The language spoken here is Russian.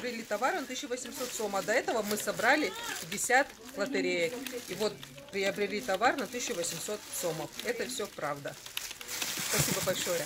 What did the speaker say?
Приобрели товар на 1800 сом, а до этого мы собрали 50 лотереек. И вот приобрели товар на 1800 сомов. Это все правда. Спасибо большое.